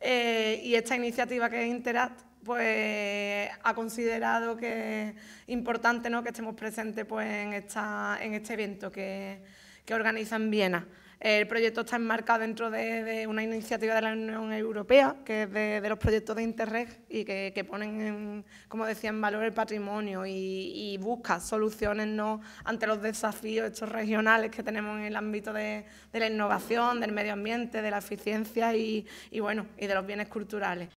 Eh, y esta iniciativa que es Interact pues ha considerado que es importante ¿no? que estemos presentes pues, en, esta, en este evento que, que organiza en Viena. El proyecto está enmarcado dentro de, una iniciativa de la Unión Europea, que es de, los proyectos de Interreg y que, ponen, como decía, en valor el patrimonio y, busca soluciones ¿no? ante los desafíos estos regionales que tenemos en el ámbito de, la innovación, del medio ambiente, de la eficiencia y, bueno, y de los bienes culturales.